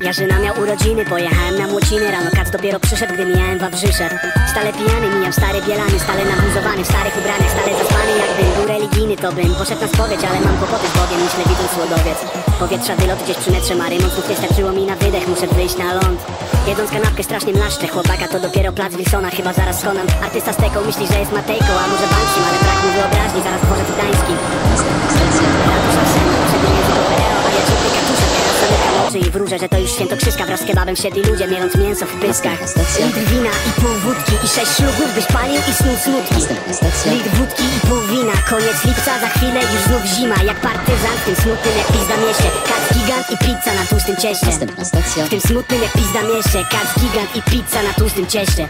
Jarzyna miał urodziny, pojechałem na młociny Rano kac dopiero przyszedł, gdy mijałem Wawrzysze. Stale pijany, mijam stare bielany Stale nabuzowany, w starych ubraniach Stale zaspany, jakbym był religijny To bym poszedł na spowiedź, ale mam kłopoty z Bogiem Myślę widząc słodowiec. Powietrza wylot gdzieś przy metrze Marymont Znów nie starczyło mi na wydech, muszę wyjść na ląd. Jedząc kanapkę strasznie mlaszczę Chłopaka to dopiero plac Wilsona, chyba zaraz skonam Artysta z teką myśli, że jest Matejką A może Banksym, ale brak mi wyobraźni Zaraz i wróżę Że to już świętokrzyska wraz z kebabem Wsiedli ludzie, mieląc mięso w pyskach. Litr wina i pół wódki I sześć ślubów byś palił i snuł smutki. Litr wódki i pół wina Koniec lipca, za chwilę już znów zima. Jak partyzant w tym smutnym jak pizda mieście. Kac gigant i pizza na tłustym cieście. W tym smutnym jak pizda mieście. Kac gigant i pizza na tłustym cieście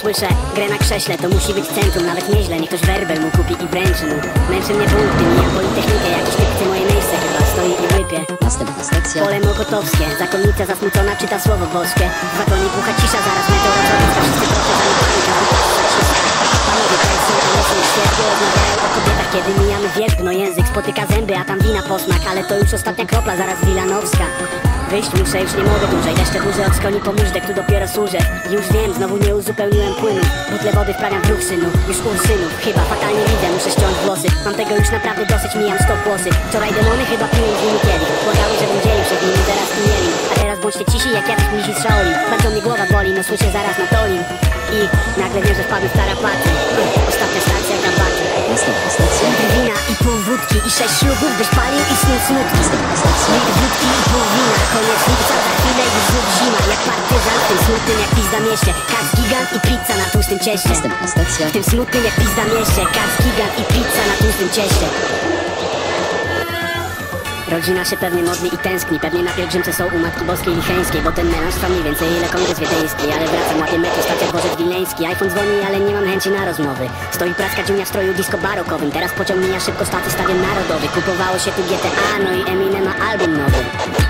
Słyszę grę na krześle, to musi być centrum Nawet nieźle, niech ktoś werbel mu kupi i wręczy mu. Męczy mnie punkty, mijam politechnikę Jakiś typ chce moje miejsce chyba, stoi i łypie. Następna stacja. Pole Mokotowskie, zakonnica zasmucona czyta słowo boskie. W zakonie pucha cisza, zaraz meteorologicka Wszyscy na wszystko Panowie, świetnie Rozmawiają o kobietach, kiedy mijamy wierzch No język spotyka zęby, a tam wina posmak Ale to już ostatnia kropla, zaraz Wilanowska Wyjść muszę, już nie mogę dłużej Deszcze burzę od skoni po móżdżek, tu dopiero służę. Już wiem, znowu nie uzupełniłem płynu. Butle wody wprawiam w ruch synu, już ursynów Chyba fatalnie widzę, muszę ściąć włosy. Mam tego już naprawdę dosyć, mijam sto włosy. Wczoraj demony chyba piłem z nimi kielich Błagały, żebym dzielił się z nimi, tu mieli. A teraz bądźcie cisi jak jakiś misi z Shaolin Bardzo mnie głowa boli, no słyszę zaraz na tolim I nagle wiem, że wpadłem w tarapaty i sześć ślubów byś palił i snuł smutki. Litr wódki i pół wina. Koniec lipca, za chwilę już znów zima Jak partyzant w tym smutnym jak pizda mieście. Kac gigant i pizza na tłustym cieście. W tym smutnym jak pizda mieście. Kac gigant i pizza na tłustym cieście Rodzina się pewnie modli i tęskni Pewnie na pielgrzymce są u Matki Boskiej Licheńskiej Bo ten melanż trwa mniej więcej ile kongres wiedeński Ale wracam, łapię metro, stacja dworzec wileński iPhone dzwoni, ale nie mam chęci na rozmowy. Stoi praska dziunia w stroju disco barokowym Teraz pociąg mija szybko staty stadion narodowy. Kupowało się tu GTA, no i Eminem ma album nowy.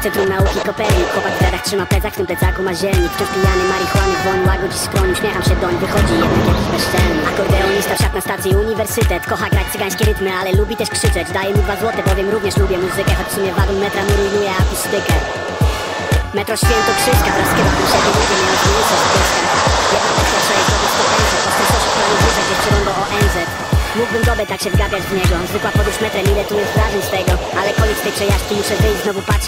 Centrum Nauki Kopernik Chłopak w gadach trzyma plecak, w tym plecaku ma zielnik Wciąż pijany, marihuany, woń, łagodzi skroń Uśmiecham się doń, wychodzi jednak jakiś bezczelny. Akordeonista wsiadł na stacji uniwersytet Kocha grać cygańskie rytmy, ale lubi też krzyczeć. Daję mu dwa złote, bowiem również lubię muzykę Choć w sumie wagon metra mu rujnuje akustykę. Metro Świętokrzyska wraz z kebabem siedzi ludzie mając mięso w pyskach Jedna pierwsza jest robić stopęce Po stososie planu wyżej gdzieś przyrągo ONZ Mógłbym dobę tak się wgapiać w niego Zwykła podróż metrem, ile tu jest wrażeń z tego Ale koniec tej przejażdżki, muszę wyjść, znowu patrzeć